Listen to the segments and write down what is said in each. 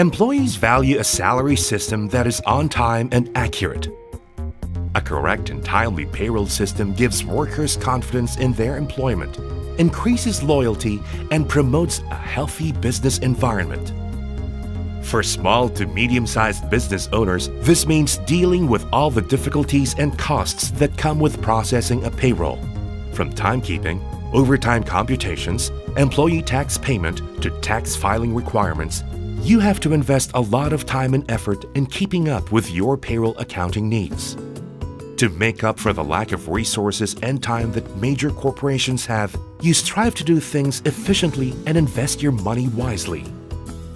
Employees value a salary system that is on time and accurate. A correct and timely payroll system gives workers confidence in their employment, increases loyalty, and promotes a healthy business environment. For small to medium sized business owners, this means dealing with all the difficulties and costs that come with processing a payroll. From timekeeping, overtime computations, employee tax payment, to tax filing requirements, you have to invest a lot of time and effort in keeping up with your payroll accounting needs. To make up for the lack of resources and time that major corporations have, you strive to do things efficiently and invest your money wisely.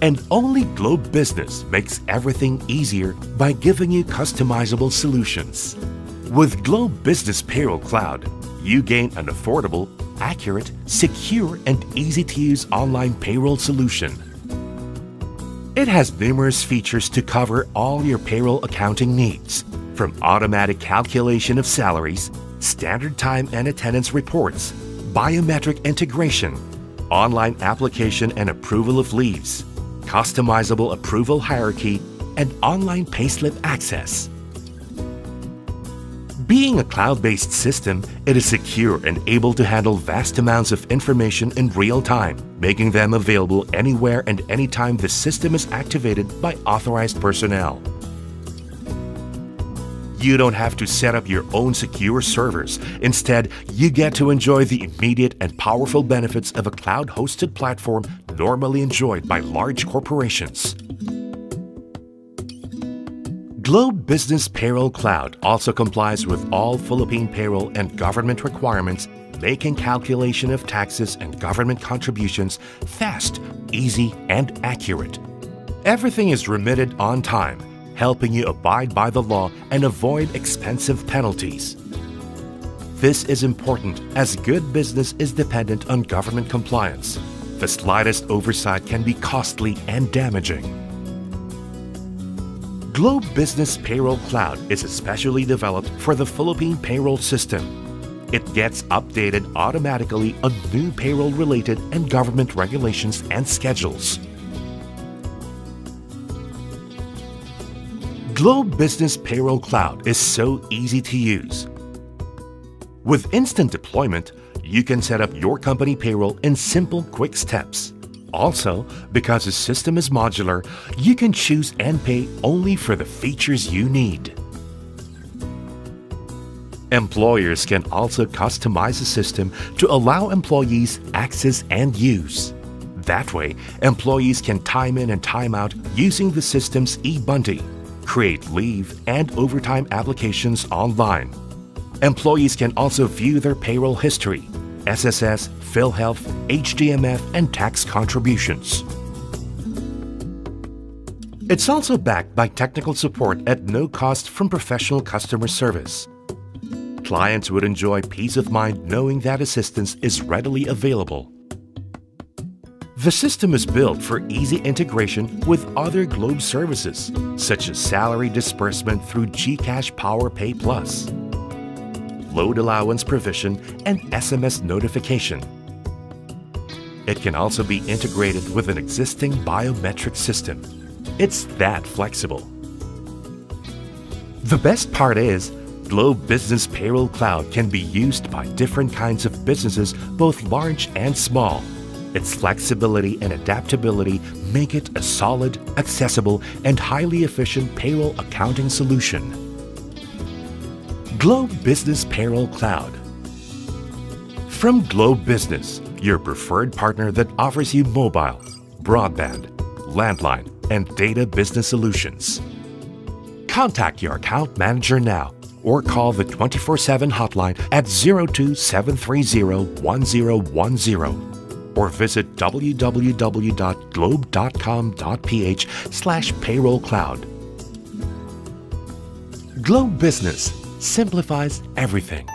And only Globe Business makes everything easier by giving you customizable solutions. With Globe Business Payroll Cloud, you gain an affordable, accurate, secure, and easy to use online payroll solution. It has numerous features to cover all your payroll accounting needs, from automatic calculation of salaries, standard time and attendance reports, biometric integration, online application and approval of leaves, customizable approval hierarchy, and online payslip access. Being a cloud-based system, it is secure and able to handle vast amounts of information in real time, making them available anywhere and anytime the system is activated by authorized personnel. You don't have to set up your own secure servers. Instead, you get to enjoy the immediate and powerful benefits of a cloud-hosted platform normally enjoyed by large corporations. Globe Business Payroll Cloud also complies with all Philippine payroll and government requirements, making calculation of taxes and government contributions fast, easy, and accurate. Everything is remitted on time, helping you abide by the law and avoid expensive penalties. This is important as good business is dependent on government compliance. The slightest oversight can be costly and damaging. Globe Business Payroll Cloud is especially developed for the Philippine payroll system. It gets updated automatically on new payroll related and government regulations and schedules. Globe Business Payroll Cloud is so easy to use. With instant deployment, you can set up your company payroll in simple, quick steps. Also, because the system is modular, you can choose and pay only for the features you need. Employers can also customize the system to allow employees access and use. That way, employees can time in and time out using the system's eBundy, create leave and overtime applications online. Employees can also view their payroll history, SSS, PhilHealth, HDMF, and tax contributions. It's also backed by technical support at no cost from professional customer service. Clients would enjoy peace of mind knowing that assistance is readily available. The system is built for easy integration with other Globe services, such as salary disbursement through GCash Power Pay Plus load allowance provision, and SMS notification. It can also be integrated with an existing biometric system. It's that flexible. The best part is, Globe Business Payroll Cloud can be used by different kinds of businesses, both large and small. Its flexibility and adaptability make it a solid, accessible, and highly efficient payroll accounting solution. Globe Business Payroll Cloud. From Globe Business, your preferred partner that offers you mobile, broadband, landline, and data business solutions. Contact your account manager now or call the 24 7 hotline at 02 1010 or visit www.globe.com.ph slash payroll cloud. Globe Business simplifies everything.